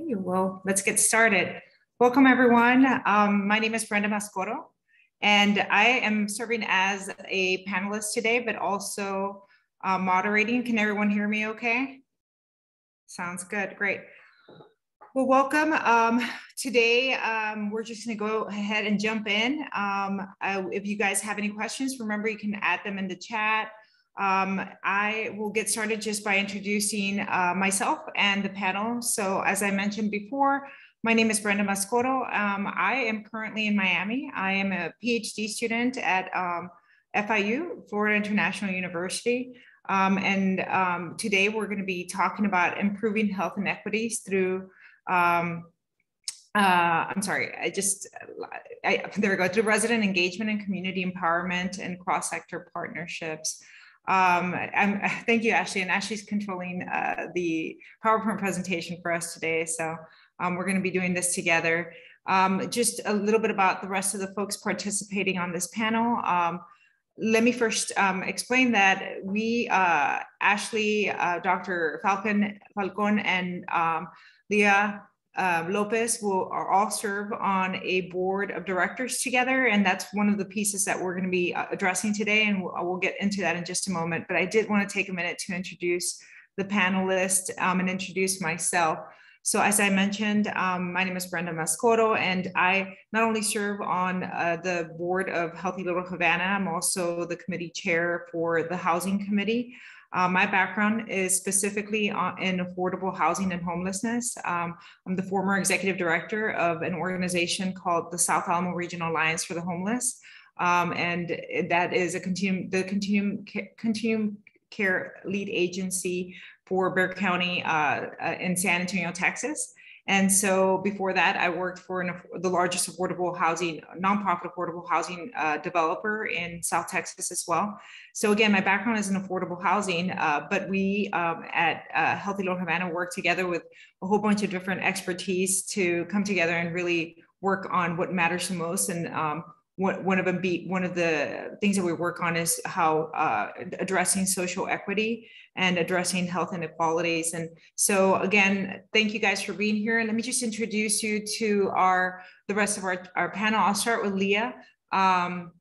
Okay, well, let's get started. Welcome, everyone. Um, my name is Brenda Mascorro, and I am serving as a panelist today, but also uh, moderating. Can everyone hear me okay? Sounds good, great. Well, welcome. Um, today, um, we're just gonna go ahead and jump in. Um, if you guys have any questions, remember you can add them in the chat. Um, I will get started just by introducing uh, myself and the panel. So as I mentioned before, my name is Brenda Mascorro. Um, I am currently in Miami. I am a PhD student at um, FIU, Florida International University. Um, and um, today we're gonna be talking about improving health inequities through um, uh, I'm sorry, I just, I, there we go, through resident engagement and community empowerment and cross-sector partnerships. Um, I'm, thank you, Ashley. And Ashley's controlling uh, the PowerPoint presentation for us today. So um, we're going to be doing this together. Um, just a little bit about the rest of the folks participating on this panel. Um, let me first um, explain that we, uh, Ashley, uh, Dr. Falcon, Falcon, and um, Lia uh, Lopez will all serve on a board of directors together. And that's one of the pieces that we're going to be uh, addressing today. And we'll, we'll, get into that in just a moment. But I did want to take a minute to introduce the panelists um, and introduce myself. So as I mentioned, um, my name is Brenda Mascorro, and I not only serve on uh, the board of Healthy Little Havana, I'm also the committee chair for the Housing Committee. Uh, my background is specifically in affordable housing and homelessness. Um, I'm the former executive director of an organization called the South Alamo Regional Alliance for the Homeless. Um, and that is a continuum, the continuum, continuum care lead agency for Bexar County uh, uh, in San Antonio, Texas. And so before that, I worked for an, the largest affordable housing, nonprofit affordable housing uh, developer in South Texas as well. So again, my background is in affordable housing, uh, but we um, at uh, Healthy Little Havana work together with a whole bunch of different expertise to come together and really work on what matters the most. And um, one, one of them be one of the things that we work on is how uh, addressing social equity and addressing health inequalities. And so again, thank you guys for being here. And let me just introduce you to our the rest of our, our panel. I'll start with Lia. Um,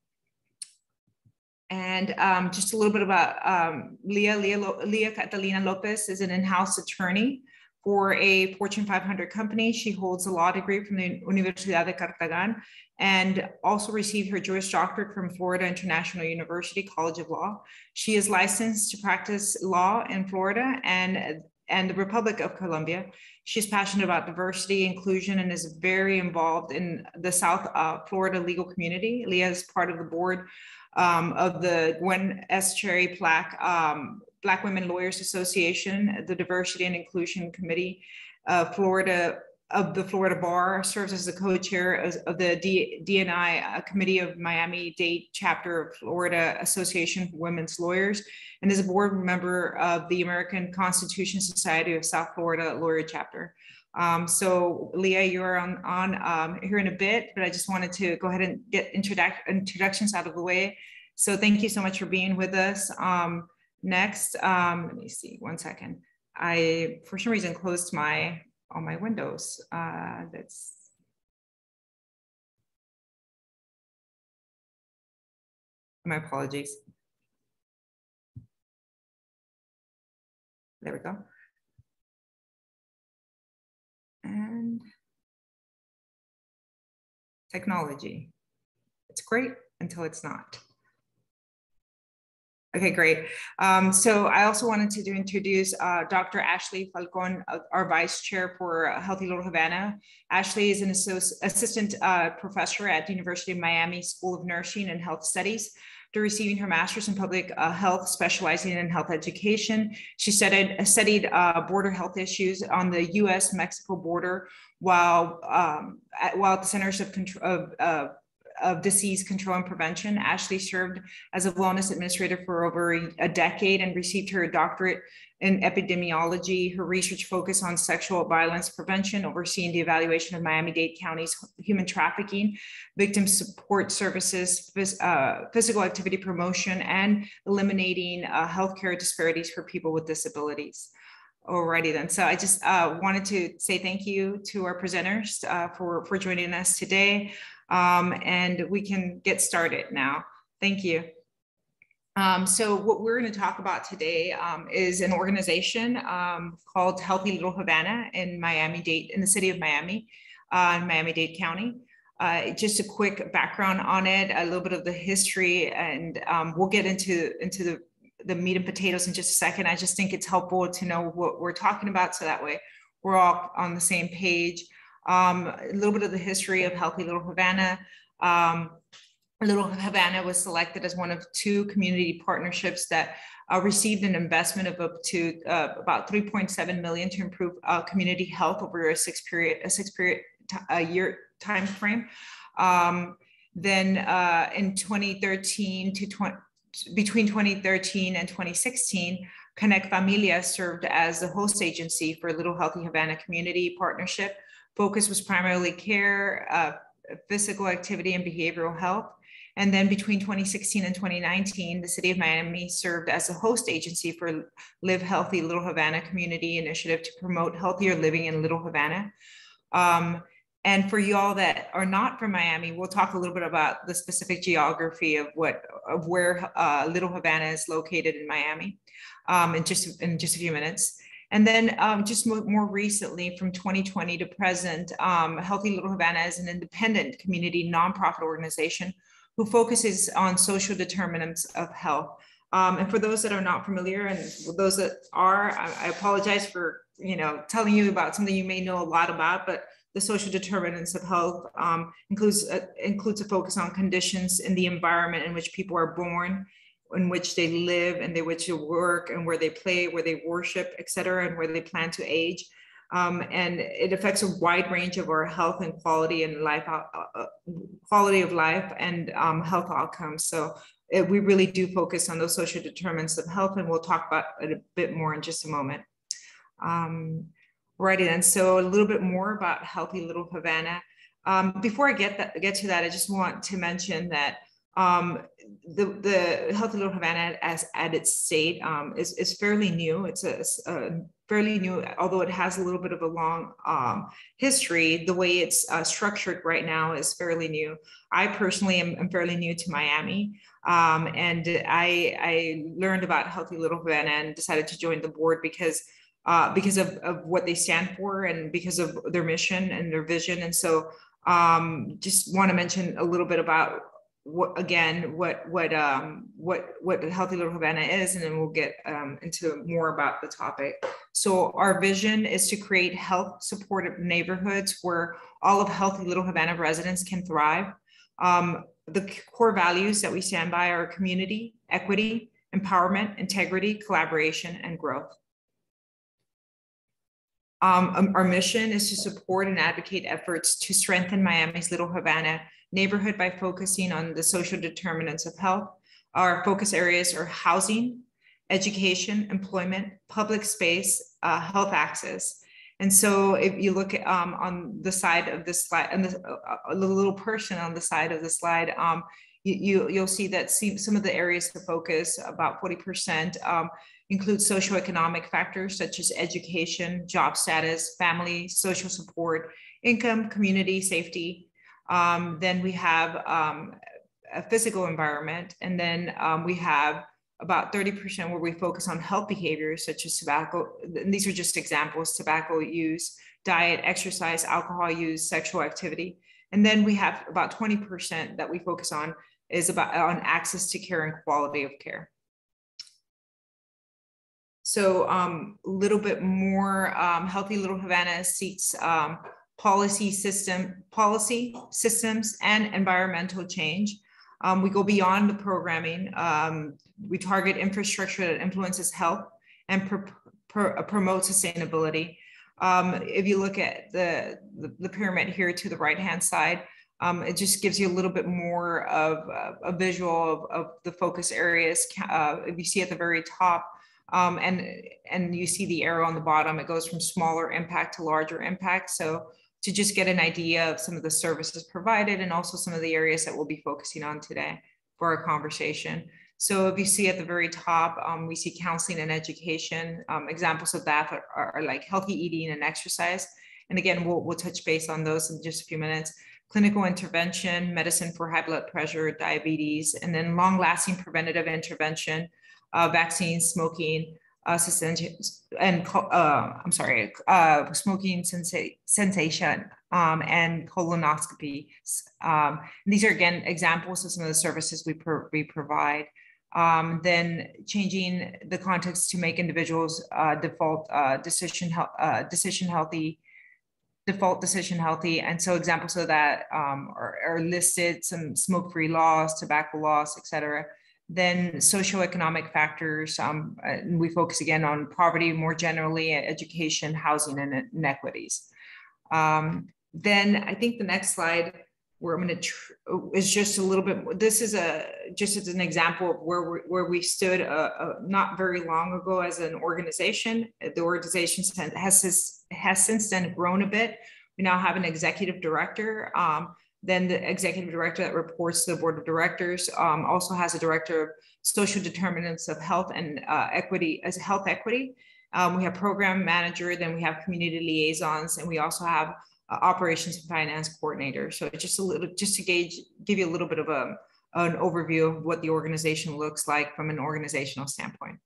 and um, just a little bit about um, Lia. Lia. Lia Catalina Lopez is an in-house attorney for a Fortune 500 company. She holds a law degree from the Universidad de Cartagena and also received her Juris Doctorate from Florida International University College of Law. She is licensed to practice law in Florida and, and the Republic of Colombia. She's passionate about diversity, inclusion, and is very involved in the South uh, Florida legal community. Lia is part of the board um, of the Gwen S. Cherry Plaque um, Black Women Lawyers Association, the Diversity and Inclusion Committee, uh, Florida of the Florida Bar, serves as the co-chair of the D, DNI uh, Committee of Miami-Dade chapter of Florida Association for Women's Lawyers, and is a board member of the American Constitution Society of South Florida Lawyer Chapter. Um, so Lia, you're on, on um, here in a bit, but I just wanted to go ahead and get introduc introductions out of the way. So thank you so much for being with us. Um, next, um, let me see, one second. I, for some reason, closed my all my windows. Uh, that's my apologies. There we go. And technology. It's great until it's not. Okay, great. Um, so I also wanted to introduce uh, Dr. Ashley Falcon, uh, our vice chair for Healthy Little Havana. Ashley is an assistant uh, professor at the University of Miami School of Nursing and Health Studies. After receiving her master's in public uh, health, specializing in health education, she studied, studied uh, border health issues on the U.S.-Mexico border while um, at, while at the Centers of, Control, of of disease control and prevention. Ashley served as a wellness administrator for over a decade and received her doctorate in epidemiology. Her research focused on sexual violence prevention, overseeing the evaluation of Miami-Dade County's human trafficking, victim support services, uh, physical activity promotion, and eliminating uh, healthcare disparities for people with disabilities. Alrighty then. So I just uh, wanted to say thank you to our presenters uh, for, for joining us today. Um, and we can get started now. Thank you. Um, so what we're going to talk about today um, is an organization um, called Healthy Little Havana in Miami-Dade, in the city of Miami, uh, in Miami-Dade County. Uh, just a quick background on it, a little bit of the history, and um, we'll get into into the the meat and potatoes in just a second. I just think it's helpful to know what we're talking about so that way we're all on the same page. Um, a little bit of the history of Healthy Little Havana. Um, Little Havana was selected as one of two community partnerships that uh, received an investment of up to uh, about 3.7 million to improve uh, community health over a six period a six period a year time frame. Um, then uh, in 2013 to 20, between 2013 and 2016, Connect Familia served as the host agency for Little Healthy Havana Community Partnership. Focus was primarily care, uh, physical activity, and behavioral health. And then between 2016 and 2019, the city of Miami served as a host agency for Live Healthy Little Havana Community Initiative to promote healthier living in Little Havana. Um, and for y'all that are not from Miami, we'll talk a little bit about the specific geography of what of where uh, Little Havana is located in Miami, um, in just in just a few minutes. And then um, just more recently, from 2020 to present, um, Healthy Little Havana is an independent community nonprofit organization who focuses on social determinants of health. Um, and for those that are not familiar, and those that are, I, I apologize for you know telling you about something you may know a lot about, but the social determinants of health um, includes uh, includes a focus on conditions in the environment in which people are born, in which they live, and they which they work, and where they play, where they worship, et cetera, and where they plan to age. Um, and it affects a wide range of our health and quality and life, uh, uh, quality of life and um, health outcomes. So it, we really do focus on those social determinants of health, and we'll talk about it a bit more in just a moment. Um, Righty then. So a little bit more about Healthy Little Havana. Um, before I get that, get to that, I just want to mention that um, the, the Healthy Little Havana as at its state um, is, is fairly new. It's a, a, fairly new, although it has a little bit of a long um, history, the way it's uh, structured right now is fairly new. I personally am, am fairly new to Miami. Um, and I, I learned about Healthy Little Havana and decided to join the board because uh, because of, of what they stand for and because of their mission and their vision. And so um, just want to mention a little bit about what again what what um what what healthy little havana is and then we'll get um, into more about the topic. So our vision is to create health supportive neighborhoods where all of healthy little havana residents can thrive. Um, the core values that we stand by are community equity empowerment integrity collaboration and growth um, um, our mission is to support and advocate efforts to strengthen Miami's Little Havana neighborhood by focusing on the social determinants of health. Our focus areas are housing, education, employment, public space, uh, health access. And so if you look at, um, on the side of this slide, and the, uh, the, little person on the side of the slide, um, you, you, will see that some of the areas to focus, about 40%, include socioeconomic factors such as education, job status, family, social support, income, community, safety. Um, then we have um, a physical environment, and then um, we have about 30% where we focus on health behaviors such as tobacco. And these are just examples, tobacco use, diet, exercise, alcohol use, sexual activity. And then we have about 20% that we focus on is about on access to care and quality of care. So a um, little bit more um, healthy little Havana seeks um, policy system, policy systems and environmental change. Um, we go beyond the programming. Um, we target infrastructure that influences health and pr pr promote sustainability. Um, if you look at the, the, the, pyramid here to the right-hand side, it just gives you a little bit more of a visual of, of the focus areas. Uh, if you see at the very top, um, and, and you see the arrow on the bottom, it goes from smaller impact to larger impact. So to just get an idea of some of the services provided and also some of the areas that we'll be focusing on today for our conversation. So if you see at the very top, um, we see counseling and education. Um, examples of that are, are, are, like healthy eating and exercise. And again, we'll, we'll touch base on those in just a few minutes. Clinical intervention, medicine for high blood pressure, diabetes, and then long lasting preventative intervention, uh, smoking, uh, and uh, I'm sorry, uh, smoking sensa- cessation um, and colonoscopy. Um, these are again examples of some of the services we, pro- we provide. Um, then changing the context to make individuals uh, default uh, decision uh, decision healthy default decision healthy. And so examples of that um, are, are, listed: some smoke-free laws, tobacco laws, et cetera. Then socioeconomic factors. Um, we focus again on poverty more generally, education, housing, and inequities. Um, then I think the next slide where I'm going to is just a little bit. This is a just as an example of where we, where we stood uh, uh, not very long ago as an organization. The organization has has since then grown a bit. We now have an executive director. Um, then the executive director that reports to the board of directors um, also has a director of social determinants of health and uh, equity as health equity. Um, we have program manager, then we have community liaisons, and we also have uh, operations and finance coordinator. So it's just a little, just to gauge, give you a little bit of a, an overview of what the organization looks like from an organizational standpoint.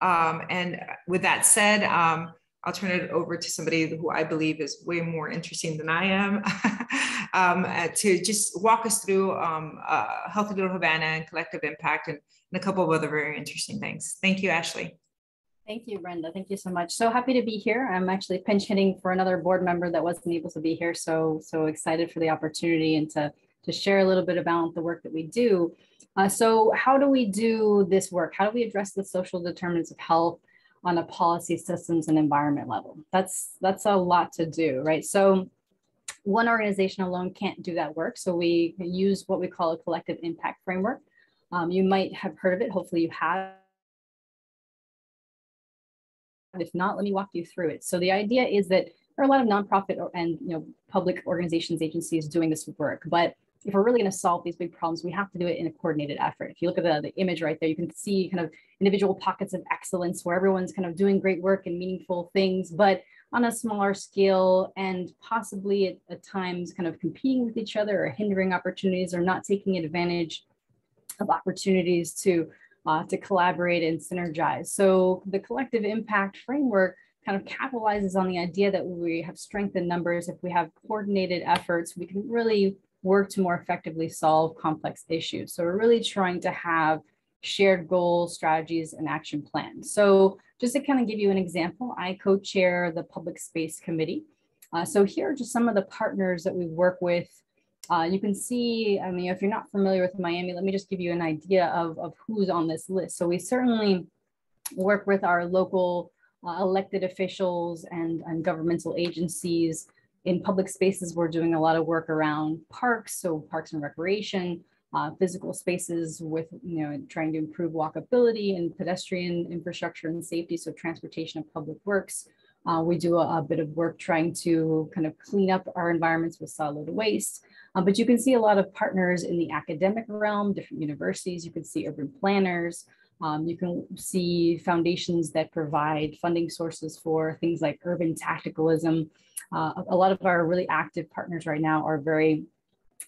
Um, and with that said, um, I'll turn it over to somebody who I believe is way more interesting than I am um, uh, to just walk us through um, uh, Healthy Little Havana and collective impact and, and, a couple of other very interesting things. Thank you, Ashley. Thank you, Brenda. Thank you so much. So happy to be here. I'm actually pinch hitting for another board member that wasn't able to be here. So, so excited for the opportunity and to, to share a little bit about the work that we do. Uh, so how do we do this work? How do we address the social determinants of health on a policy systems and environment level? That's, that's a lot to do, right? So one organization alone can't do that work. So we use what we call a collective impact framework. Um, you might have heard of it. Hopefully you have if not, let me walk you through it. So the idea is that there are a lot of nonprofit and you know public organizations, agencies doing this work, but if we're really going to solve these big problems, we have to do it in a coordinated effort. If you look at the, the image right there, you can see kind of individual pockets of excellence where everyone's kind of doing great work and meaningful things, but on a smaller scale and possibly at, at times kind of competing with each other or hindering opportunities or not taking advantage of opportunities to uh, to collaborate and synergize. So the collective impact framework kind of capitalizes on the idea that we have strength in numbers. If we have coordinated efforts, we can really work to more effectively solve complex issues. So we're really trying to have shared goals, strategies, and action plans. So just to kind of give you an example, I co-chair the Public Space Committee. Uh, so here are just some of the partners that we work with uh, you can see, I mean, if you're not familiar with Miami, let me just give you an idea of, of who's on this list. So we certainly work with our local uh, elected officials and, and governmental agencies. In public spaces, we're doing a lot of work around parks, so parks and recreation, uh, physical spaces with, you know, trying to improve walkability and pedestrian infrastructure and safety, so transportation of public works. Uh, we do a, a, bit of work trying to kind of clean up our environments with solid waste. Um, but you can see a lot of partners in the academic realm, different universities. You can see urban planners. Um, you can see foundations that provide funding sources for things like urban tacticalism. Uh, a lot of our really active partners right now are very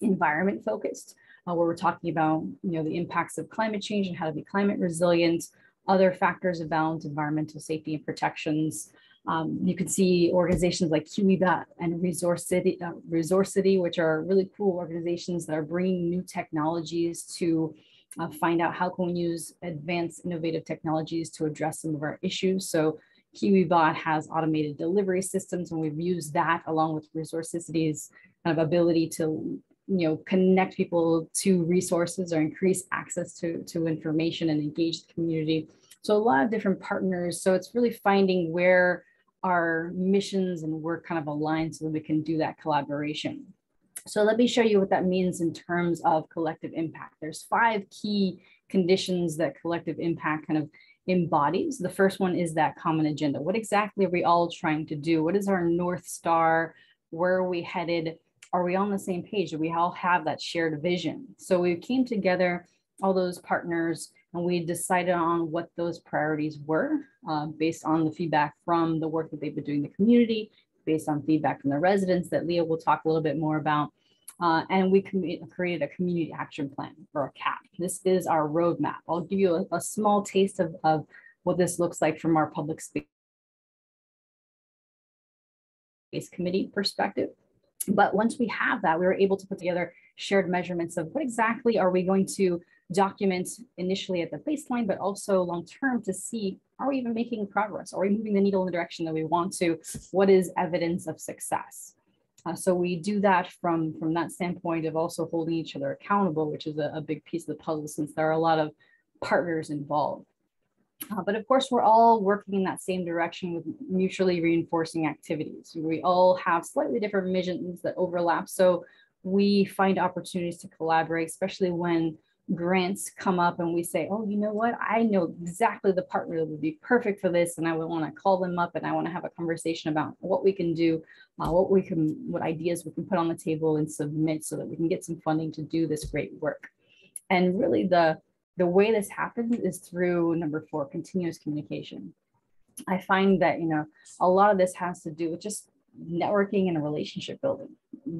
environment focused, uh, where we're talking about you know the impacts of climate change and how to be climate resilient, other factors about environmental safety and protections, um, you can see organizations like KiwiBot and Resource City, uh, Resource City, which are really cool organizations that are bringing new technologies to uh, find out how can we use advanced innovative technologies to address some of our issues. So KiwiBot has automated delivery systems, and we've used that along with Resource City's kind of ability to you know connect people to resources or increase access to, to information and engage the community. So a lot of different partners. So it's really finding where our missions and work kind of aligned so that we can do that collaboration. So let me show you what that means in terms of collective impact. There's five key conditions that collective impact kind of embodies. The first one is that common agenda. What exactly are we all trying to do? What is our North Star? Where are we headed? are we on the same page? Do we all have that shared vision? So we came together, all those partners, and we decided on what those priorities were uh, based on the feedback from the work that they've been doing in the community, based on feedback from the residents that Lia will talk a little bit more about. Uh, and we created a community action plan or a CAP. This is our roadmap. I'll give you a, a small taste of, of what this looks like from our public space committee perspective. But once we have that, we were able to put together shared measurements of what exactly are we going to document initially at the baseline, but also long term to see are we even making progress? Are we moving the needle in the direction that we want to? What is evidence of success? Uh, so we do that from, from that standpoint of also holding each other accountable, which is a, a big piece of the puzzle since there are a lot of partners involved. Uh, but of course, we're all working in that same direction with mutually reinforcing activities. We all have slightly different missions that overlap. So we find opportunities to collaborate, especially when grants come up and we say, oh, you know what? I know exactly the partner that would be perfect for this. And I would want to call them up and I want to have a conversation about what we can do, uh, what we can, what ideas we can put on the table and submit so that we can get some funding to do this great work. And really the, the way this happens is through number four, continuous communication. I find that, you know, a lot of this has to do with just networking and relationship building,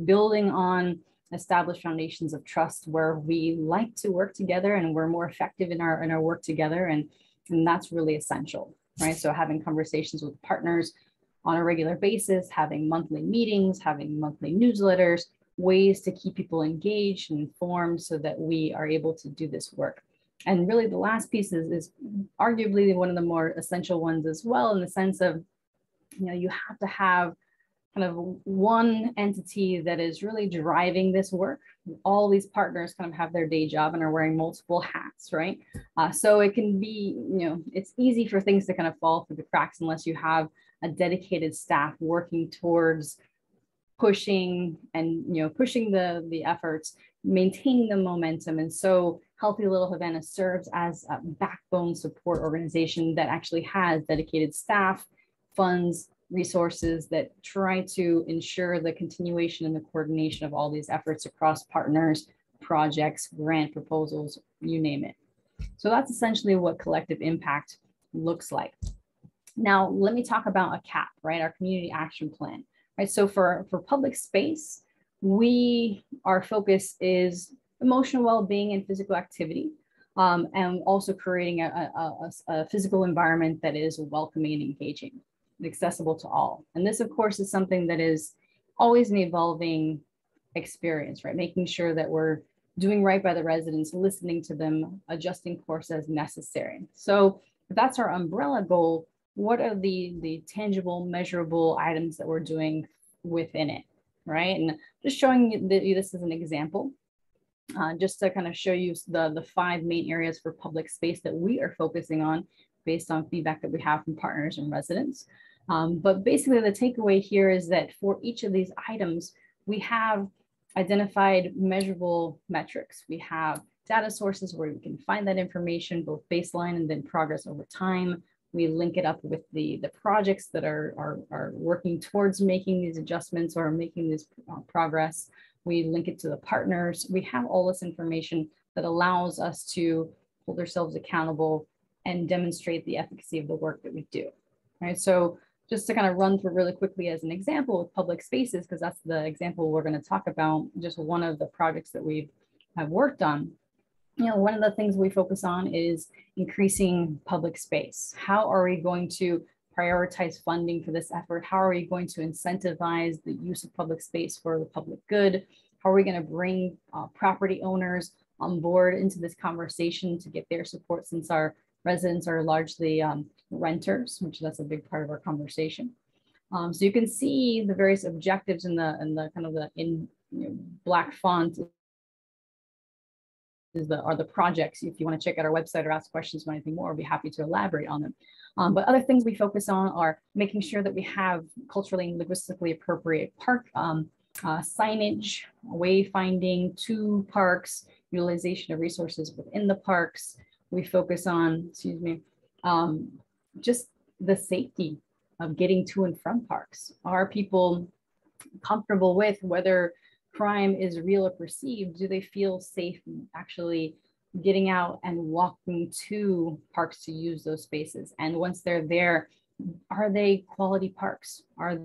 building on established foundations of trust where we like to work together and we're more effective in our in our work together. And and that's really essential right? So having conversations with partners on a regular basis having monthly meetings having monthly newsletters ways to keep people engaged and informed so that we are able to do this work. And really the last piece is, is arguably one of the more essential ones as well in the sense of you know you have to have kind of one entity that is really driving this work. All these partners kind of have their day job and are wearing multiple hats, right? Uh, so it can be, you know, it's easy for things to kind of fall through the cracks unless you have a dedicated staff working towards pushing and you know pushing the the efforts maintaining the momentum and so healthy little havana serves as a backbone support organization that actually has dedicated staff funds resources that try to ensure the continuation and the coordination of all these efforts across partners, projects, grant proposals, you name it. So that's essentially what collective impact looks like. Now, let me talk about a CAP, right? Our community action plan, right? So for, for public space, we, our focus is emotional well-being and physical activity, um, and also creating a, a, a, a physical environment that is welcoming and engaging accessible to all. And this, of course, is something that is always an evolving experience, right? Making sure that we're doing right by the residents, listening to them, adjusting course as necessary. So that's our umbrella goal, what are the, the tangible, measurable items that we're doing within it, right? And just showing you this as an example, uh, just to kind of show you the, the five main areas for public space that we are focusing on based on feedback that we have from partners and residents. Um, but basically the takeaway here is that for each of these items, we have identified measurable metrics. We have data sources where we can find that information, both baseline and then progress over time. We link it up with the, the projects that are, are, are working towards making these adjustments or making this uh, progress. We link it to the partners. We have all this information that allows us to hold ourselves accountable and demonstrate the efficacy of the work that we do. Right. So just to kind of run through really quickly as an example with public spaces, because that's the example we're going to talk about, just one of the projects that we've have worked on. You know, one of the things we focus on is increasing public space. How are we going to prioritize funding for this effort? How are we going to incentivize the use of public space for the public good? How are we going to bring uh, property owners on board into this conversation to get their support since our residents are largely um, renters, which that's a big part of our conversation. Um, so you can see the various objectives in the in the kind of the in you know, black font is the are the projects. If you want to check out our website or ask questions or anything more, I'd be happy to elaborate on them. Um, but other things we focus on are making sure that we have culturally and linguistically appropriate park um, uh, signage, wayfinding to parks, utilization of resources within the parks, we focus on, excuse me, um, just the safety of getting to and from parks. Are people comfortable with whether crime is real or perceived, do they feel safe actually getting out and walking to parks to use those spaces? And once they're there, are they quality parks? Are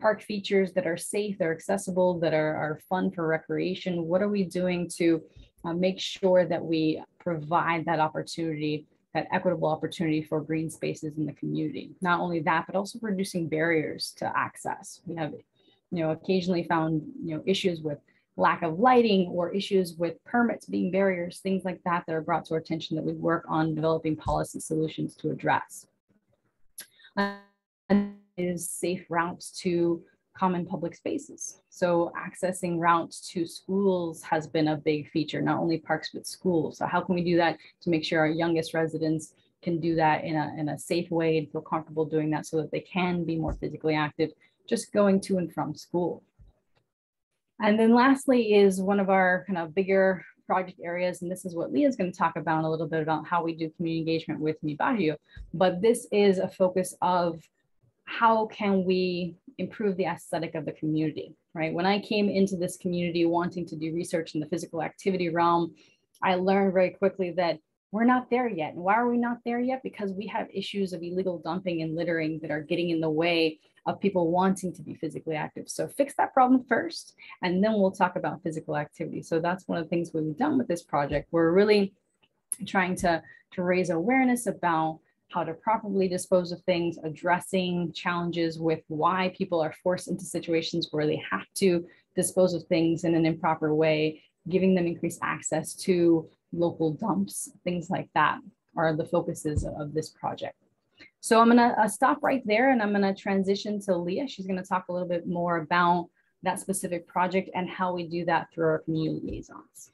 park features that are safe, that are accessible, that are, are fun for recreation? What are we doing to uh, make sure that we provide that opportunity, that equitable opportunity for green spaces in the community? Not only that, but also reducing barriers to access. We have you know, occasionally found, you know, issues with lack of lighting or issues with permits being barriers, things like that that are brought to our attention that we work on developing policy solutions to address. And is safe routes to common public spaces. So accessing routes to schools has been a big feature, not only parks, but schools. So how can we do that to make sure our youngest residents can do that in a, in a safe way and feel comfortable doing that so that they can be more physically active just going to and from school. And then lastly is one of our kind of bigger project areas, and this is what Lia is going to talk about a little bit about how we do community engagement with Mi Barrio, but this is a focus of how can we improve the aesthetic of the community, right? When I came into this community wanting to do research in the physical activity realm, I learned very quickly that we're not there yet. And why are we not there yet? Because we have issues of illegal dumping and littering that are getting in the way of people wanting to be physically active. So fix that problem first, and then we'll talk about physical activity. So that's one of the things we've done with this project. We're really trying to, to raise awareness about how to properly dispose of things, addressing challenges with why people are forced into situations where they have to dispose of things in an improper way, giving them increased access to local dumps, things like that are the focuses of this project. So I'm gonna uh, stop right there and I'm gonna transition to Lia. She's gonna talk a little bit more about that specific project and how we do that through our community liaisons.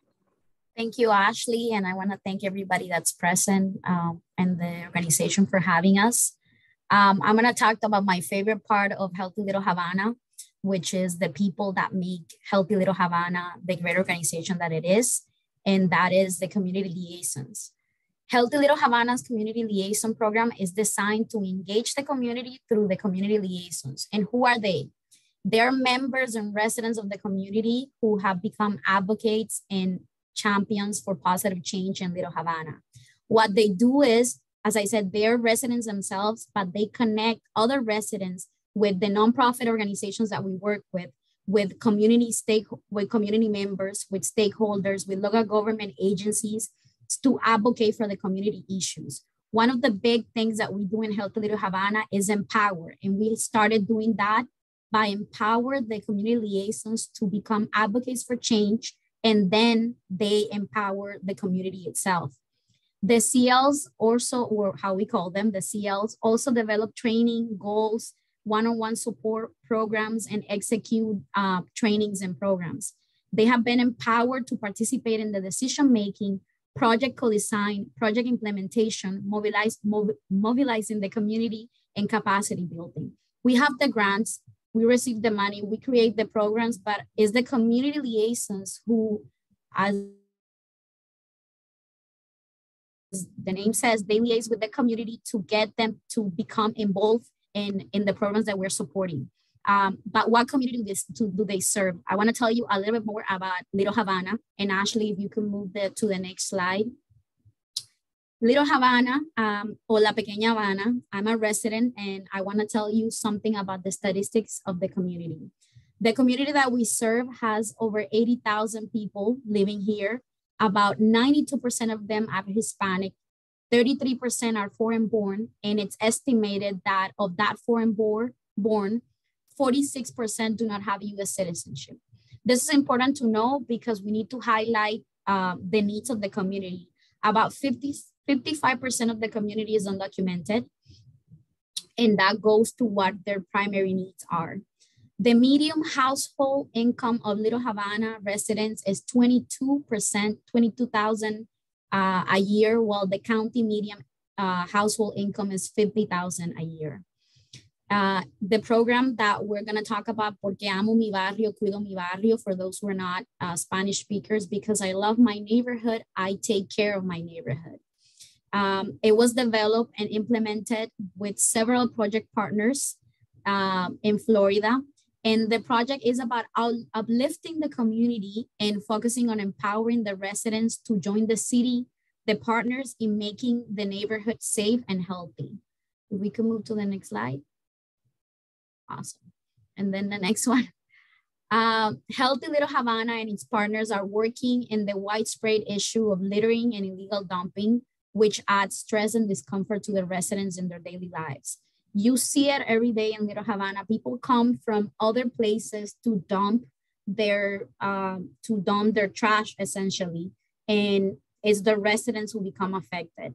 Thank you, Ashley. And I wanna thank everybody that's present um, and the organization for having us. Um, I'm gonna talk about my favorite part of Healthy Little Havana, which is the people that make Healthy Little Havana the great organization that it is, and that is the community liaisons. Healthy Little Havana's community liaison program is designed to engage the community through the community liaisons. And who are they? They're members and residents of the community who have become advocates and champions for positive change in Little Havana. What they do is, as I said, they're residents themselves, but they connect other residents with the nonprofit organizations that we work with, with community stake, with community members, with stakeholders, with local government agencies, to advocate for the community issues. One of the big things that we do in Healthy Little Havana is empower. And we started doing that by empower the community liaisons to become advocates for change, and then they empower the community itself. The CLs also, or how we call them, the CLs also develop training, goals, one-on-one support programs, and execute uh, trainings and programs. They have been empowered to participate in the decision-making project co-design, project implementation, mobilize, mob, mobilizing the community and capacity building. We have the grants, we receive the money, we create the programs, but it's the community liaisons who, as the name says, they liaise with the community to get them to become involved in, in the programs that we're supporting. Um, but what community do, do they serve? I want to tell you a little bit more about Little Havana. And Ashley, if you can move the, to the next slide. Little Havana, um, or La Pequeña Havana, I'm a resident and I want to tell you something about the statistics of the community. The community that we serve has over 80,000 people living here. About 92% of them are Hispanic, 33% are foreign born, and it's estimated that of that foreign born, born 46% do not have US citizenship. This is important to know because we need to highlight uh, the needs of the community. About 50, 55% of the community is undocumented, and that goes to what their primary needs are. The medium household income of Little Havana residents is 22%, 22,000 uh, a year, while the county medium uh, household income is 50,000 a year. Uh, the program that we're going to talk about, Porque Amo Mi Barrio, Cuido Mi Barrio, for those who are not uh, Spanish speakers, because I love my neighborhood, I take care of my neighborhood. Um, it was developed and implemented with several project partners um, in Florida. And the project is about uplifting the community and focusing on empowering the residents to join the city, the partners in making the neighborhood safe and healthy. If we can move to the next slide. Awesome. And then the next one. Um, Healthy Little Havana and its partners are working in the widespread issue of littering and illegal dumping, which adds stress and discomfort to the residents in their daily lives. You see it every day in Little Havana. People come from other places to dump their um, to dump their trash essentially, and it's the residents who become affected.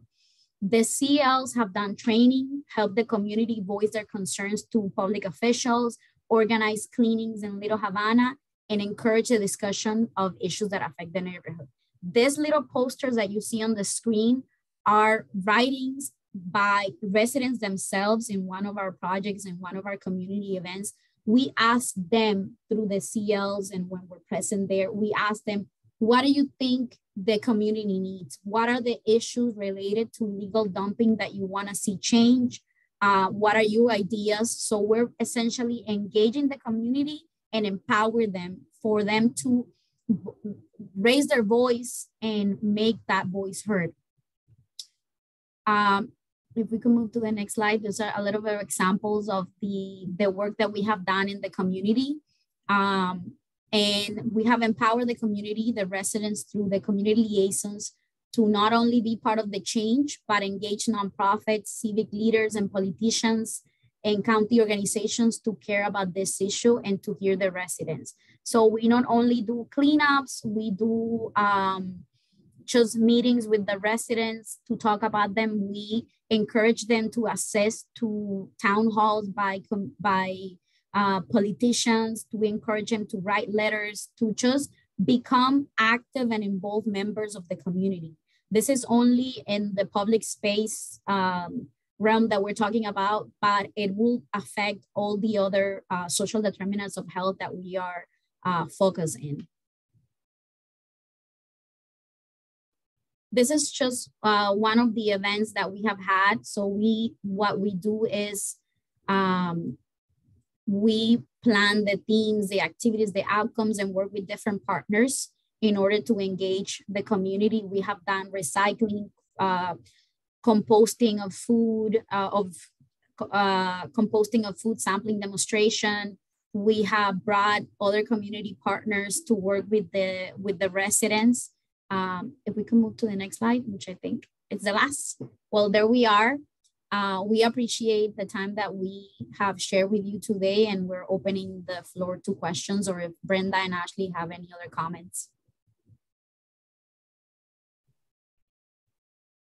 The CLs have done training, help the community voice their concerns to public officials, organize cleanings in Little Havana, and encourage the discussion of issues that affect the neighborhood. These little posters that you see on the screen are writings by residents themselves in one of our projects and one of our community events. We ask them through the CLs and when we're present there, we ask them, what do you think the community needs? What are the issues related to legal dumping that you want to see change? Uh, what are your ideas? So we're essentially engaging the community and empower them for them to raise their voice and make that voice heard. Um, if we can move to the next slide, those are a little bit of examples of the, the work that we have done in the community. Um, and we have empowered the community, the residents through the community liaisons to not only be part of the change, but engage nonprofits, civic leaders, and politicians and county organizations to care about this issue and to hear the residents. So we not only do cleanups, we do um, just meetings with the residents to talk about them. We encourage them to access to town halls by, by uh, politicians, to encourage them to write letters, to just become active and involved members of the community. This is only in the public space um, realm that we're talking about, but it will affect all the other uh, social determinants of health that we are uh, focused in. This is just uh, one of the events that we have had. So we, what we do is um, we plan the themes, the activities, the outcomes, and work with different partners in order to engage the community. We have done recycling, uh, composting of food, uh, of uh, composting of food sampling demonstration. We have brought other community partners to work with the with the residents um, if we can move to the next slide, which I think is the last. Well, there we are. Uh, we appreciate the time that we have shared with you today and we're opening the floor to questions or if Brenda and Ashley have any other comments.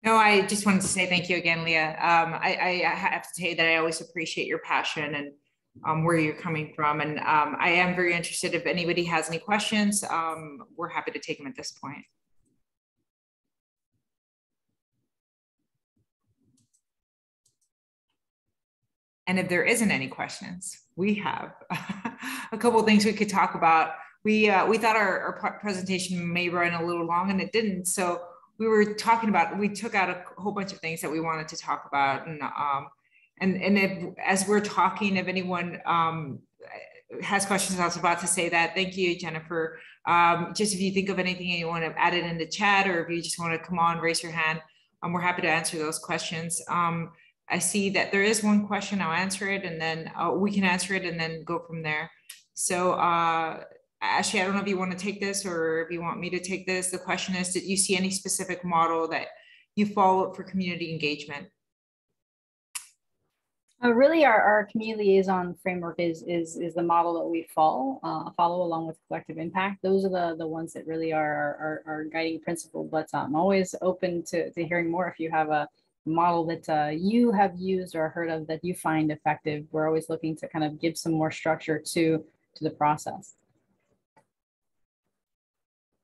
No, I just wanted to say thank you again, Lia. Um, I, I, have to say that I always appreciate your passion and um, where you're coming from. And um, I am very interested if anybody has any questions, um, we're happy to take them at this point. And if there isn't any questions, we have a couple things we could talk about. We uh, we thought our, our, presentation may run a little long, and it didn't. So we were talking about. We took out a whole bunch of things that we wanted to talk about, and um, and and if as we're talking, if anyone um, has questions, I was about to say that. Thank you, Jennifer. Um, just if you think of anything you want to add it in the chat, or if you just want to come on, raise your hand. Um, we're happy to answer those questions. Um, I see that there is one question. I'll answer it and then uh, we can answer it and then go from there. So uh, Ashley, I don't know if you want to take this or if you want me to take this. The question is, did you see any specific model that you follow for community engagement? Uh, really, our, our community liaison framework is is is the model that we follow uh, follow along with collective impact. Those are the the ones that really are our, our guiding principle. But I'm always open to, to hearing more if you have a model that uh, you have used or heard of that you find effective. We're always looking to kind of give some more structure to, to the process.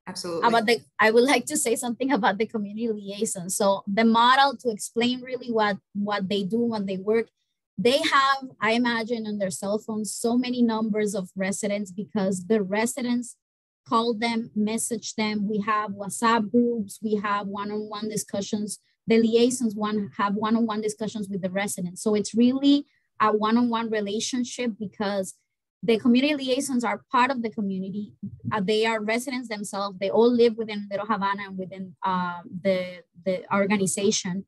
Absolutely. About the, I would like to say something about the community liaison. So the model to explain really what, what they do when they work, they have, I imagine on their cell phones, so many numbers of residents because the residents call them, message them. We have WhatsApp groups, we have one-on-one -on -one discussions the liaisons one have one-on-one discussions with the residents. So it's really a one-on-one relationship because the community liaisons are part of the community. Uh, they are residents themselves. They all live within Little Havana and within uh, the, the organization.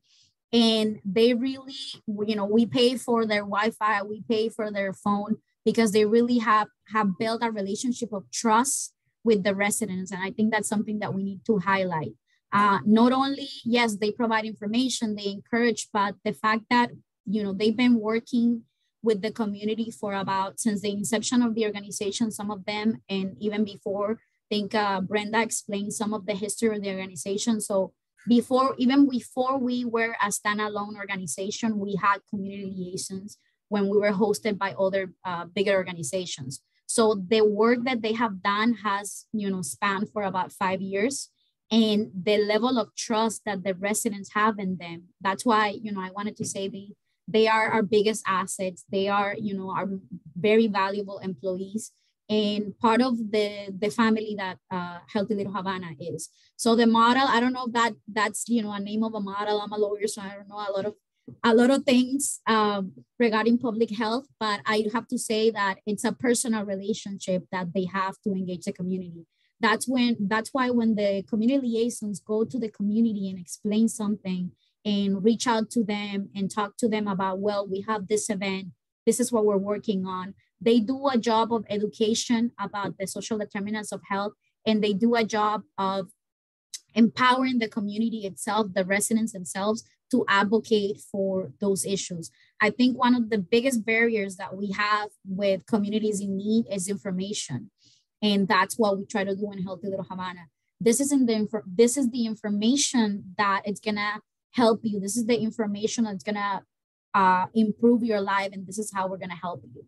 And they really, you know, we pay for their Wi-Fi, we pay for their phone because they really have, have built a relationship of trust with the residents. And I think that's something that we need to highlight. Uh, not only, yes, they provide information, they encourage, but the fact that, you know, they've been working with the community for about since the inception of the organization, some of them, and even before. I think uh, Brenda explained some of the history of the organization. So before, even before we were a standalone organization, we had community liaisons when we were hosted by other uh, bigger organizations. So the work that they have done has, you know, spanned for about five years and the level of trust that the residents have in them. That's why, you know, I wanted to say they, they are our biggest assets. They are you know our very valuable employees. And part of the the family that uh, healthy little havana is. So the model i don't know if that that's you know a name of a model. I'm a lawyer so i don't know a lot of a lot of things um, regarding public health but i have to say that it's a personal relationship that they have to engage the community that's when that's why when the community liaisons go to the community and explain something and reach out to them and talk to them about, well, we have this event, this is what we're working on. They do a job of education about the social determinants of health, and they do a job of empowering the community itself, the residents themselves, to advocate for those issues. I think one of the biggest barriers that we have with communities in need is information. And that's what we try to do in Healthy Little Havana. This isn't the this is the information that it's gonna help you. This is the information that's gonna uh, improve your life, and this is how we're gonna help you.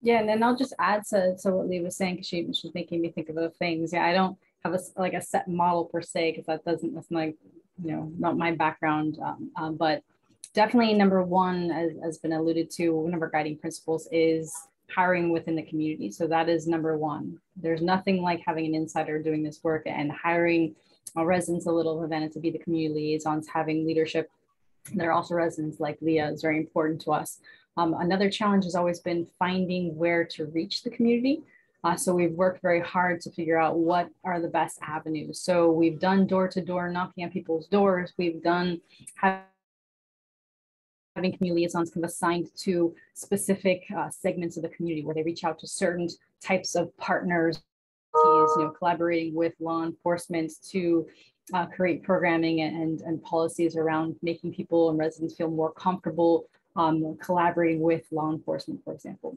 Yeah, and then I'll just add to, to what Lee was saying because she, she was making me think of other things. Yeah, I don't have a like a set model per se because that doesn't that's like you know not my background, um, um, but definitely number one, as has been alluded to, one of our guiding principles is hiring within the community. So that is number one. There's nothing like having an insider doing this work and hiring uh, residents a Little Havana to be the community liaisons, having leadership There are also residents like Lia is very important to us. Um, another challenge has always been finding where to reach the community. Uh, so we've worked very hard to figure out what are the best avenues. So we've done door to door knocking on people's doors. We've done having community liaisons kind of assigned to specific uh, segments of the community where they reach out to certain types of partners you know, collaborating with law enforcement to uh, create programming and, and policies around making people and residents feel more comfortable um, collaborating with law enforcement, for example,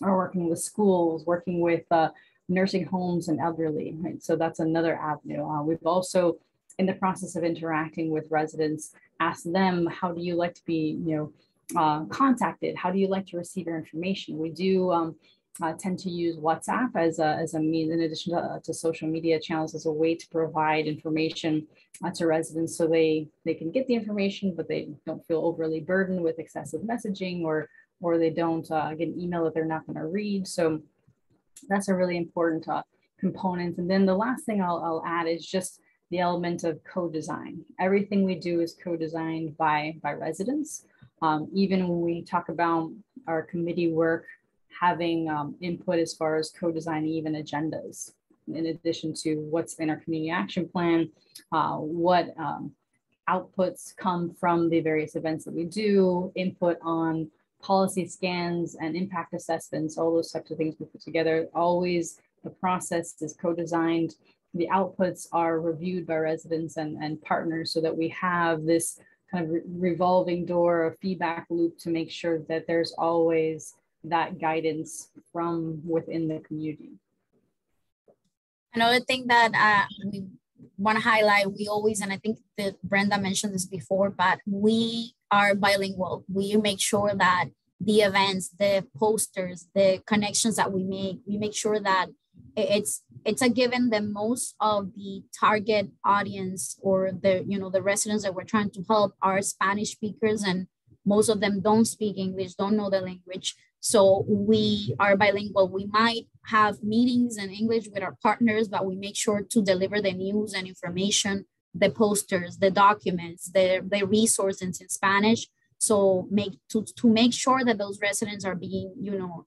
or working with schools, working with uh, nursing homes and elderly, right? So that's another avenue. Uh, we've also, in the process of interacting with residents, asked them, how do you like to be, you know, uh, contacted? How do you like to receive your information? We do um, uh, tend to use WhatsApp as a, as a means, in addition to, uh, to social media channels, as a way to provide information uh, to residents so they, they can get the information, but they don't feel overly burdened with excessive messaging or, or they don't uh, get an email that they're not going to read. So that's a really important uh, component. And then the last thing I'll, I'll add is just the element of co-design. Everything we do is co-designed by, by residents. Um, even when we talk about our committee work having um, input as far as co-designing even agendas, in addition to what's in our community action plan, uh, what um, outputs come from the various events that we do, input on policy scans and impact assessments, all those types of things we put together. Always the process is co-designed. The outputs are reviewed by residents and, and partners so that we have this kind of re revolving door of feedback loop to make sure that there's always that guidance from within the community. Another thing that uh, we want to highlight, we always, and I think that Brenda mentioned this before, but we are bilingual. We make sure that the events, the posters, the connections that we make, we make sure that it's it's a given that most of the target audience or the you know the residents that we're trying to help are Spanish speakers and most of them don't speak English, don't know the language. So we are bilingual. We might have meetings in English with our partners, but we make sure to deliver the news and information, the posters, the documents, the, the resources in Spanish. So make to, to make sure that those residents are being, you know,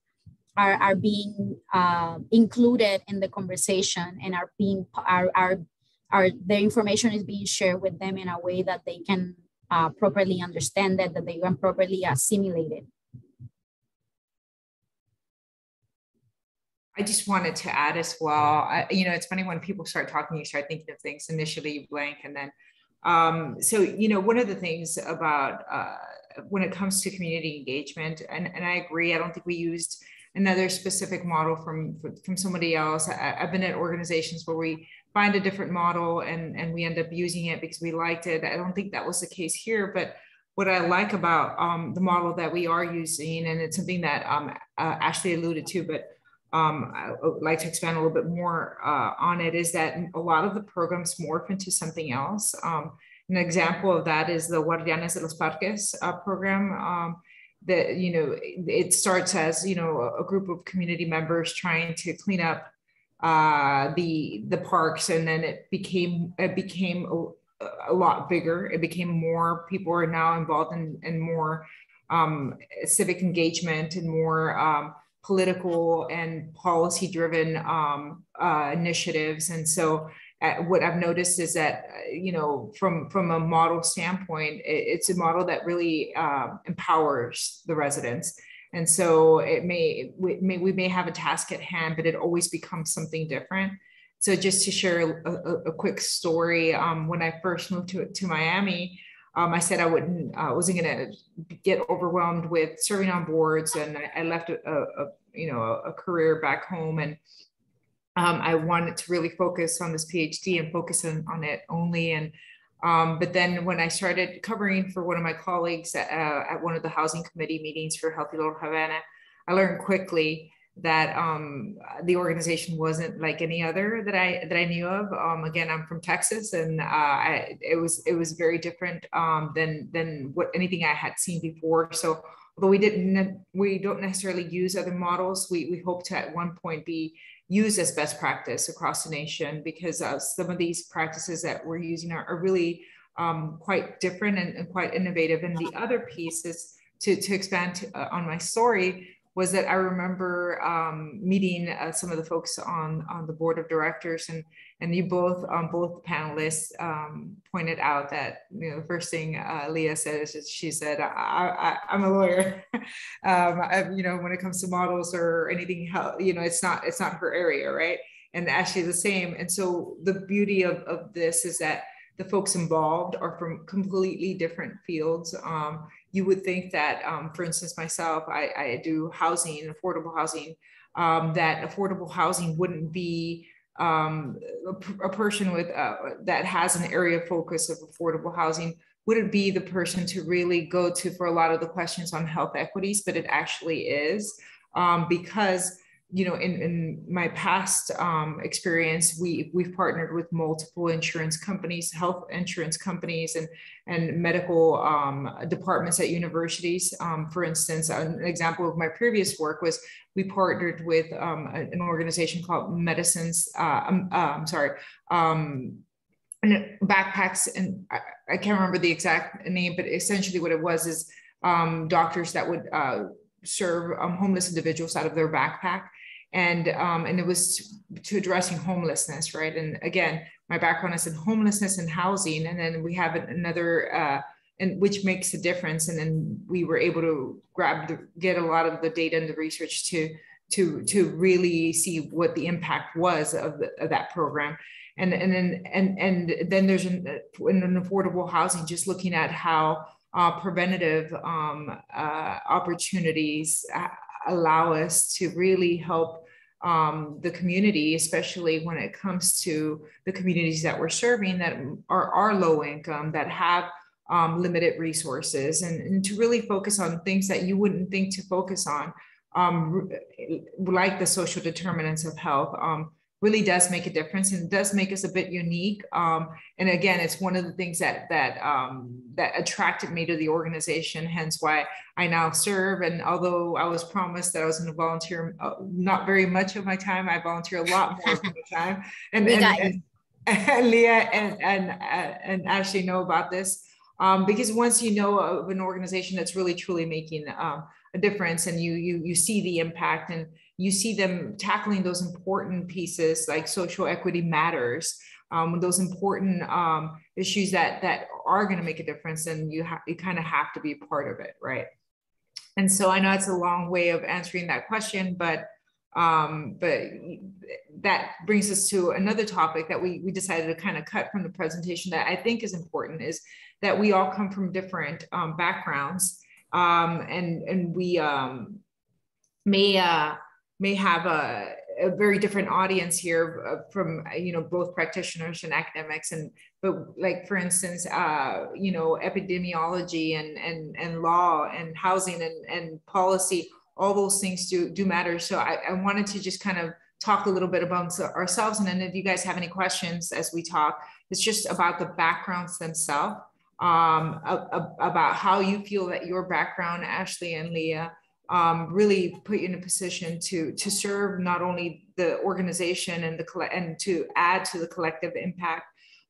are, are being uh, included in the conversation and are being are, are are the information is being shared with them in a way that they can uh, properly understand it, that they can properly assimilate it. I just wanted to add as well. I, you know, it's funny when people start talking, you start thinking of things. Initially, blank, and then, um, so you know, one of the things about uh, when it comes to community engagement, and and I agree. I don't think we used another specific model from from somebody else. I, have been at organizations where we find a different model and and we end up using it because we liked it. I don't think that was the case here, but what I like about um, the model that we are using, and it's something that um, uh, Ashley alluded to, but um, I would like to expand a little bit more uh, on it, is that a lot of the programs morph into something else. Um, an example of that is the Guardianes de los Parques uh, program. That you know, it starts as you know a group of community members trying to clean up uh, the the parks, and then it became it became a, a, lot bigger. It became more people are now involved in, in more um, civic engagement and more um, political and policy driven um, uh, initiatives. And so what I've noticed is that, uh, you know, from, from a model standpoint, it, it's a model that really uh, empowers the residents. And so it may we, may, we may have a task at hand, but it always becomes something different. So just to share a, a, a quick story, um, when I first moved to, to Miami, um, I said I wouldn't, uh, wasn't going to get overwhelmed with serving on boards, and I, I left a, a, you know a, career back home, and um, I wanted to really focus on this PhD and focus on, on it only. And um, but then when I started covering for one of my colleagues at, uh, at one of the housing committee meetings for Healthy Little Havana, I learned quickly that um, the organization wasn't like any other that I that I knew of. Um, again, I'm from Texas, and uh, I, it was it was very different um, than than what anything I had seen before. So although we didn't we don't necessarily use other models, we we hope to at one point be used as best practice across the nation because uh, some of these practices that we're using are, are really um, quite different and, and, quite innovative. And the other piece is to to expand to, uh, on my story was that I remember um, meeting uh, some of the folks on on the board of directors, and and you both um, both panelists um, pointed out that you know the first thing uh, Lia said is she said I, am a lawyer, um, I, you know when it comes to models or anything you know it's not it's not her area right, and actually the same, and so the beauty of of this is that the folks involved are from completely different fields. Um, you would think that, um, for instance, myself, I, I do housing, affordable housing, um, that affordable housing wouldn't be um, a, a, person with uh, that has an area of focus of affordable housing wouldn't be the person to really go to for a lot of the questions on health equities, but it actually is um, because you know, in, in my past um, experience, we we've partnered with multiple insurance companies, health insurance companies, and and medical um, departments at universities. Um, for instance, an example of my previous work was we partnered with um, an organization called Medicines. Uh, um, uh, I'm sorry. Um, and backpacks, and I, I, can't remember the exact name, but essentially what it was is doctors that would uh, serve homeless individuals out of their backpack and um, and it was to addressing homelessness, right? And again, my background is in homelessness and housing, and then we have another, uh, and which makes a difference. And then we were able to grab the, get a lot of the data and the research to to to really see what the impact was of, the, of that program. And and then and and then there's an, an affordable housing, just looking at how uh, preventative um, uh, opportunities uh, allow us to really help um, the community, especially when it comes to the communities that we're serving that are, are low income, that have um, limited resources, and, and, to really focus on things that you wouldn't think to focus on, um, like the social determinants of health. Um, really does make a difference and does make us a bit unique. Um, and again, it's one of the things that that um, that attracted me to the organization. Hence why I now serve. And although I was promised that I was going to volunteer, uh, not very much of my time, I volunteer a lot more of my time. And, and, and, and, Lia and and uh, and Ashley know about this. Um, because once you know of an organization that's really truly making um, a difference and you you you see the impact and you see them tackling those important pieces like social equity matters um, those important um, issues that that are going to make a difference and you you kind of have to be part of it right? And so i know it's a long way of answering that question but um, but that brings us to another topic that we, we decided to kind of cut from the presentation that I think is important is that we all come from different um, backgrounds um, and, and we um, may, uh, may have a, a very different audience here uh, from you know both practitioners and academics and but like for instance uh, you know epidemiology and and and law and housing and and policy all those things do do matter. So I, I wanted to just kind of talk a little bit about ourselves. And then if you guys have any questions as we talk, it's just about the backgrounds themselves, um, about how you feel that your background, Ashley and Lia, um, really put you in a position to to serve not only the organization and the and to add to the collective impact,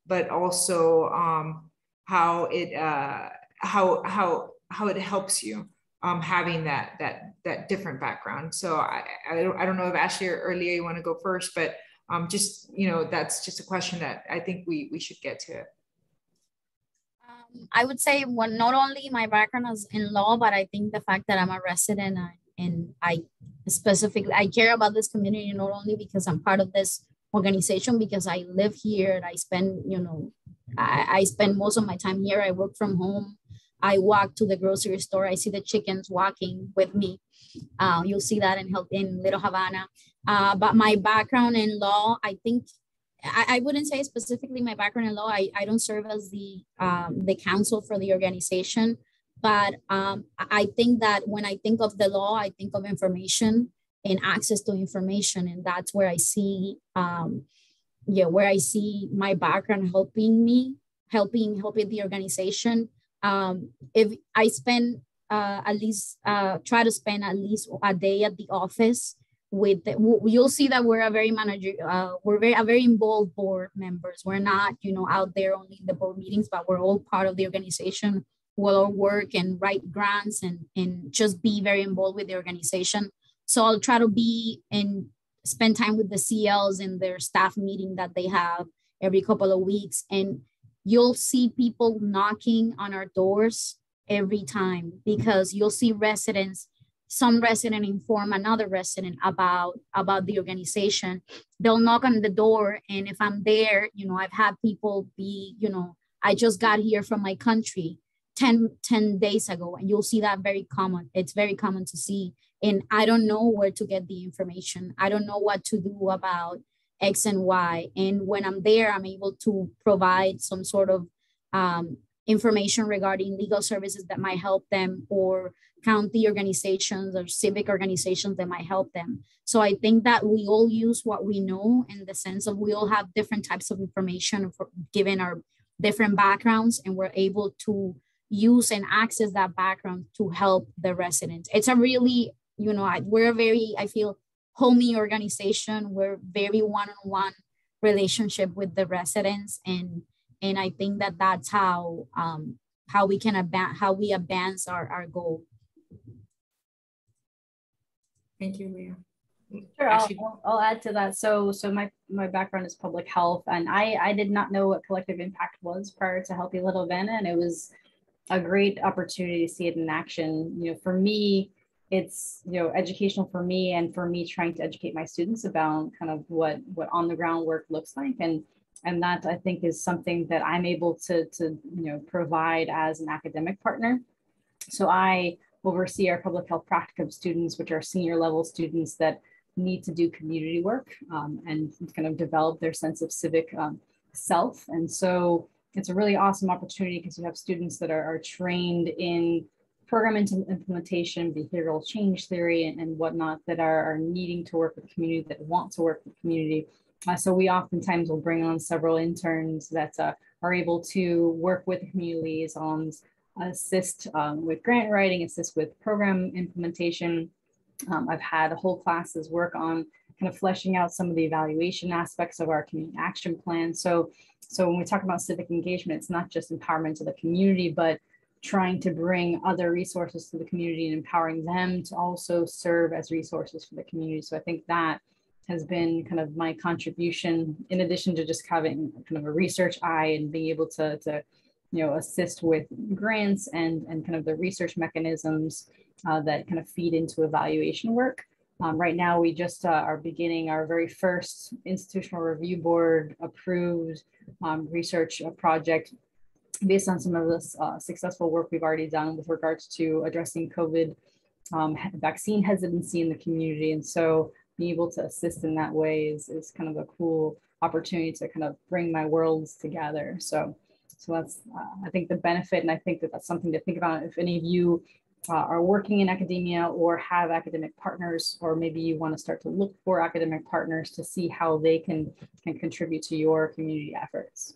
but also um, how it uh, how how how it helps you um, having that that that different background. So I, I don't I don't know if Ashley or, Lia you want to go first, but um, just you know that's just a question that I think we we should get to. I would say one not only my background is in law, but I think the fact that I'm a resident and I specifically I care about this community not only because I'm part of this organization because I live here and I spend you know I, I spend most of my time here. I work from home. I walk to the grocery store, I see the chickens walking with me. Uh, you'll see that in in Little Havana. Uh, but my background in law, I think I, I, wouldn't say specifically my background in law. I, I don't serve as the um, the counsel for the organization, but um, I think that when I think of the law, I think of information and access to information, and that's where I see um, yeah where I see my background helping me, helping helping the organization um, if I spend uh, at least uh, try to spend at least a day at the office with the, you'll see that we're a very manager uh, we're very a very involved board members. We're not you know out there only in the board meetings but we're all part of the organization. We'll all work and write grants and and just be very involved with the organization. So i'll try to be and spend time with the cls in their staff meeting that they have every couple of weeks. And you'll see people knocking on our doors every time because you'll see residents some resident inform another resident about about the organization they'll knock on the door and if i'm there you know i've had people be you know i just got here from my country 10 10 days ago and you'll see that very common it's very common to see and i don't know where to get the information i don't know what to do about X and Y. And when I'm there, I'm able to provide some sort of um, information regarding legal services that might help them or county organizations or civic organizations that might help them. So I think that we all use what we know in the sense of we all have different types of information for, given our different backgrounds and we're able to use and access that background to help the residents. It's a really, you know, we're a very, I feel homey organization. We're very one-on-one relationship with the residents, and and I think that that's how um, how we can advance how we advance our, our goal. Thank you, Lia. Sure, I'll, I'll, add to that. So, so my my background is public health, and I I did not know what collective impact was prior to Healthy Little Havana, and it was a great opportunity to see it in action. You know, for me, it's you know educational for me and for me trying to educate my students about kind of what what on the ground work looks like and and that i think is something that i'm able to to you know provide as an academic partner so i oversee our public health practicum students which are senior level students that need to do community work um, and kind of develop their sense of civic um, self and so it's a really awesome opportunity because you have students that are, are trained in program implementation, behavioral change theory, and, and whatnot that are, are, needing to work with community, that want to work with community. Uh, so we oftentimes will bring on several interns that uh, are able to work with community liaisons, assist um, with grant writing, assist with program implementation. Um, I've had a whole classes work on kind of fleshing out some of the evaluation aspects of our community action plan. So, so when we talk about civic engagement, it's not just empowerment to the community, but trying to bring other resources to the community and empowering them to also serve as resources for the community. So I think that has been kind of my contribution in addition to just having kind of a research eye and being able to, to you know, assist with grants and, and kind of the research mechanisms uh, that kind of feed into evaluation work. Um, right now, we just uh, are beginning our very first institutional review board approved um, research uh, project based on some of this uh, successful work we've already done with regards to addressing COVID um, vaccine hesitancy in the community. And so being able to assist in that way is, is kind of a cool opportunity to kind of bring my worlds together. So, so that's, uh, I think the benefit, and I think that that's something to think about if any of you uh, are working in academia or have academic partners, or maybe you want to start to look for academic partners to see how they can, can contribute to your community efforts.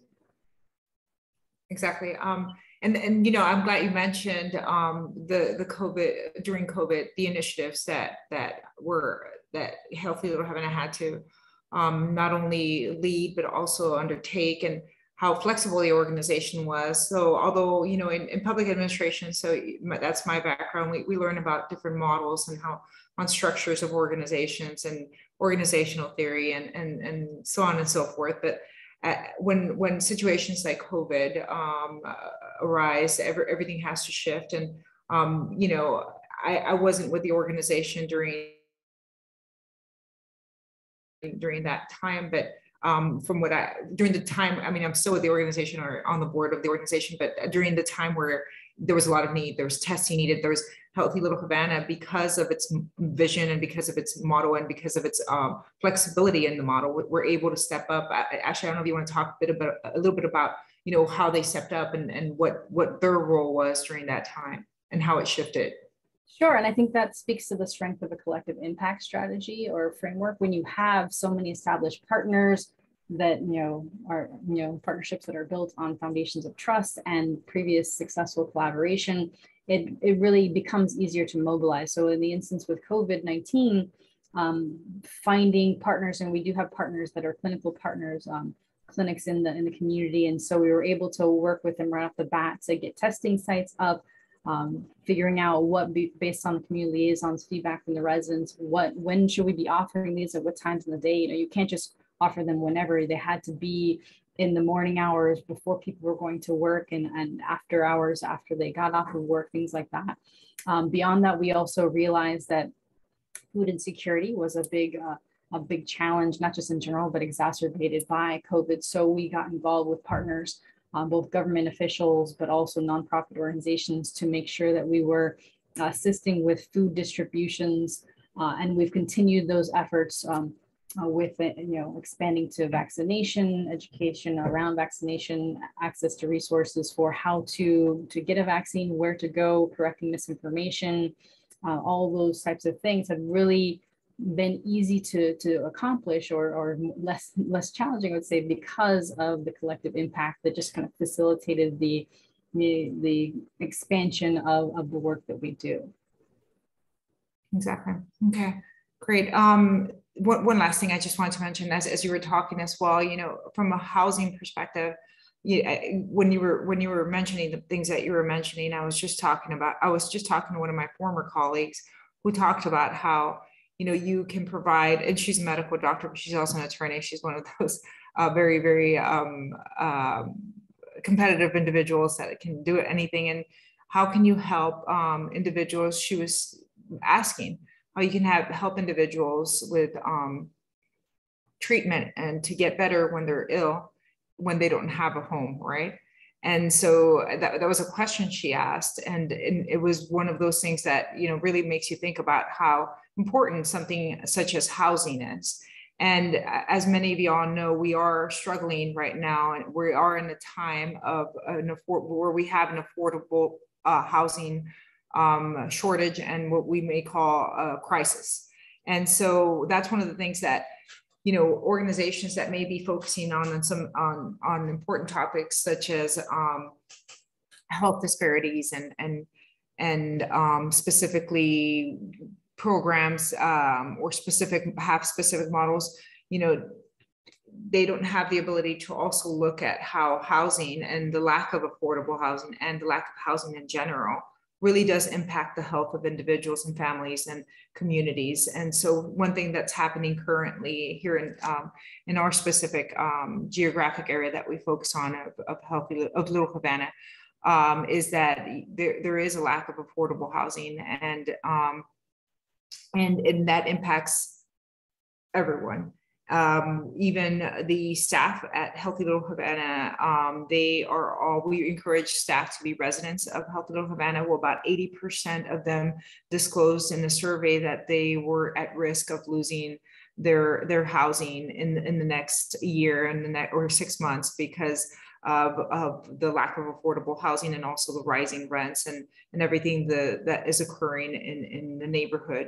Exactly. Um, and, and, you know, I'm glad you mentioned um, the, the COVID, during COVID, the initiatives that, that were, that Healthy Little Havana had to um, not only lead, but also undertake and how flexible the organization was. So although, you know, in, in public administration, so that's my background, we, we learn about different models and how on structures of organizations and organizational theory and, and, and so on and so forth. But uh, when when situations like COVID um, uh, arise, every, everything has to shift. And um, you know, I, I wasn't with the organization during during that time, but um, from what I during the time, I mean, I'm still with the organization or on the board of the organization, but during the time where there was a lot of need, there was testing needed, there was Healthy Little Havana because of its vision and because of its model and because of its um, flexibility in the model, we're able to step up. Actually, I don't know if you want to talk a bit about a little bit about you know how they stepped up and and what what their role was during that time and how it shifted. Sure, and I think that speaks to the strength of a collective impact strategy or framework. When you have so many established partners that you know are you know partnerships that are built on foundations of trust and previous successful collaboration it, it really becomes easier to mobilize. So in the instance with covid-19 um, finding partners and we do have partners that are clinical partners um, clinics in the in the community and so we were able to work with them right off the bat to get testing sites up um, figuring out what be, based on the community liaisons feedback from the residents what when should we be offering these at what times in the day you know you can't just offer them whenever they had to be in the morning hours before people were going to work and, and after hours after they got off of work, things like that. Um, beyond that, we also realized that food insecurity was a big uh, a big challenge, not just in general, but exacerbated by COVID. So we got involved with partners, um, both government officials, but also nonprofit organizations to make sure that we were assisting with food distributions. Uh, and we've continued those efforts um, uh, with you know expanding to vaccination education around vaccination access to resources for how to to get a vaccine where to go correcting misinformation uh, all those types of things have really been easy to to accomplish or or less less challenging i would say because of the collective impact that just kind of facilitated the the, the expansion of, of the work that we do. Exactly. Okay great. Um one, one last thing I just wanted to mention as, as you were talking as well, you know, from a housing perspective, you, when you were when you were mentioning the things that you were mentioning, I was just talking about I was just talking to one of my former colleagues who talked about how you know you can provide and she's a medical doctor but she's also an attorney. She's one of those uh, very very um, um, competitive individuals that can do anything. And how can you help um, individuals? She was asking how you can have help individuals with um, treatment and to get better when they're ill when they don't have a home right? And so that, that was a question she asked. And, and it was one of those things that you know really makes you think about how important something such as housing is and as many of you all know, we are struggling right now, and we are in a time of an afford where we have an affordable uh, housing um, shortage and what we may call a crisis. And so that's one of the things that you know organizations that may be focusing on, some on on important topics such as um, health disparities and and and um, specifically programs um, or specific have specific models you know they don't have the ability to also look at how housing and the lack of affordable housing and the lack of housing in general really does impact the health of individuals and families and communities. And so one thing that's happening currently here in, um, in our specific um, geographic area that we focus on of, of healthy, of Little Havana, um, is that there, there is a lack of affordable housing and, um, and, and that impacts everyone um, even the staff at Healthy Little Havana, um, they are all, we encourage staff to be residents of Healthy Little Havana. Well, about 80% of them disclosed in the survey that they were at risk of losing their, their housing in, in the next year and the next, or six months because of, of the lack of affordable housing and also the rising rents and, and everything the, that is occurring in, in the neighborhood.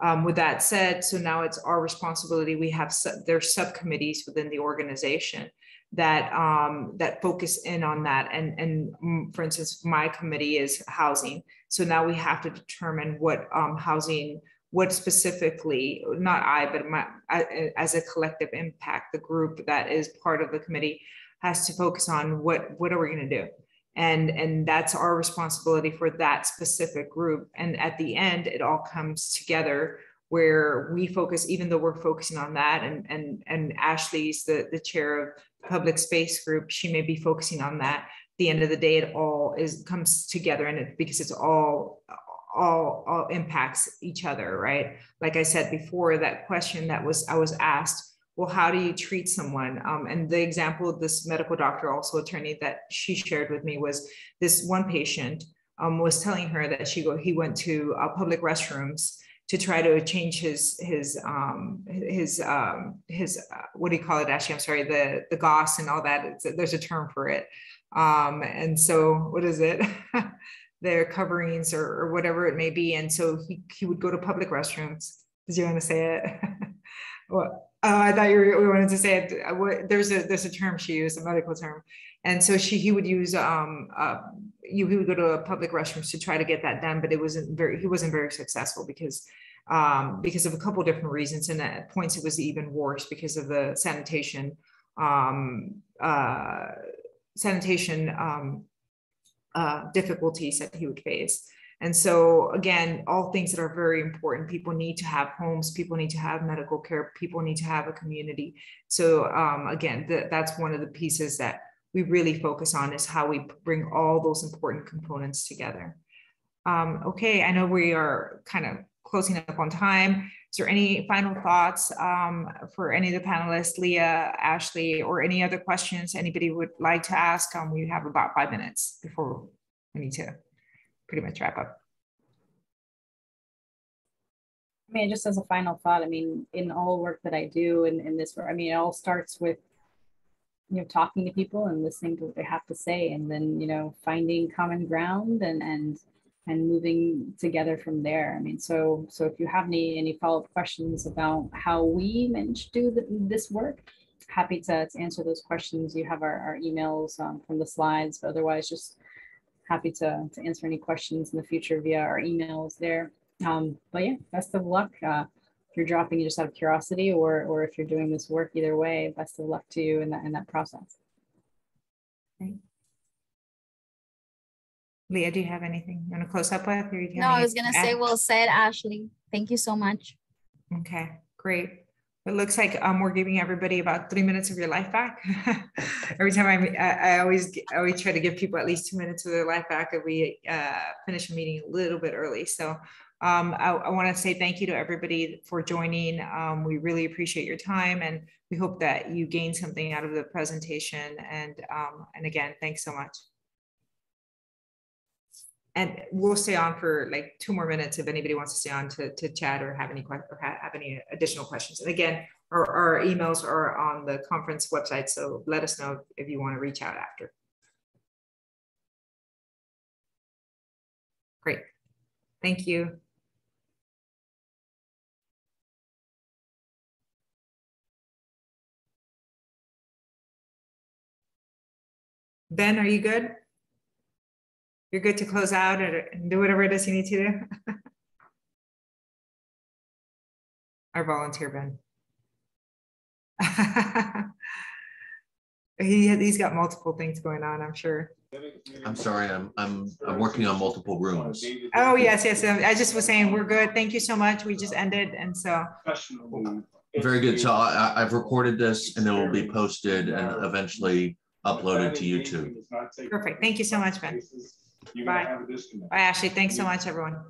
Um, with that said, so now it's our responsibility. We have sub, subcommittees within the organization that um, that focus in on that. And and mm, for instance, my committee is housing. So now we have to determine what um, housing, what specifically, not I, but my as a collective impact, the group that is part of the committee has to focus on what what are we going to do? And and that's our responsibility for that specific group. And at the end it all comes together where we focus even though we're focusing on that and and and ashley's the the chair of public space group she may be focusing on that. At the end of the day it all is comes together and it because it's all all all impacts each other right? Like i said before that question that was i was asked well, how do you treat someone? Um, and the example of this medical doctor, also attorney that she shared with me was this one patient um, was telling her that she go, he went to uh, public restrooms to try to change his his um, his um, his uh, what do you call it? Actually, I'm sorry, the the gauze and all that. It's, there's a term for it. Um, and so, what is it? Their coverings or, or whatever it may be. And so he he would go to public restrooms. Did you want to say it? well, uh, I thought you wanted to say it. Uh, there's a there's a term she used, a medical term, and so she he would use um uh, you he would go to a public restrooms to try to get that done, but it wasn't very he wasn't very successful because um because of a couple different reasons, and at points it was even worse because of the sanitation um uh sanitation um uh difficulties that he would face. And so, again, all things that are very important. People need to have homes, people need to have medical care, people need to have a community. So, um, again, that's one of the pieces that we really focus on is how we bring all those important components together. Um, okay, I know we are kind of closing up on time. Is there any final thoughts um, for any of the panelists, Lia, Ashley, or any other questions anybody would like to ask? Um, we have about five minutes before we need to pretty much wrap up. I mean, just as a final thought, I mean, in all work that I do in, in this, I mean, it all starts with, you know, talking to people and listening to what they have to say, and then, you know, finding common ground and, and, and moving together from there. I mean, so, so if you have any, any follow-up questions about how we manage to do the, this work, happy to, to answer those questions. You have our, our emails um, from the slides, but otherwise just happy to, to answer any questions in the future via our emails there. Um, but yeah, best of luck. Uh, if you're dropping you just out of curiosity or, or if you're doing this work either way, best of luck to you in that, in that process. Okay. Lia, do you have anything you want to close up with? Or you no, I was going to say, well said, Ashley. Thank you so much. Okay, great. It looks like um, we're giving everybody about three minutes of your life back. Every time I, I, I always, I always try to give people at least two minutes of their life back if we uh, finish a meeting a little bit early. So um, I, I want to say thank you to everybody for joining. Um, we really appreciate your time and we hope that you gain something out of the presentation. And, um, and again, thanks so much and we'll stay on for like two more minutes if anybody wants to stay on to, to chat or have any or have any additional questions. And again, our, our emails are on the conference website, so let us know if you want to reach out after. Great, thank you. Ben, are you good? You're good to close out and do whatever it is you need to do. Our volunteer, Ben. He, he's got multiple things going on, I'm sure. I'm sorry, I'm, I'm, I'm working on multiple rooms. Oh, yes, yes. um, I just was saying, we're good. Thank you so much. We just ended. And so, Very good. So I, I- I've recorded this and it will be posted and eventually uploaded to YouTube. perfect. Thank you so much, Ben. You're Bye. have a disconnect. Bye, Ashley. Thanks so much, everyone.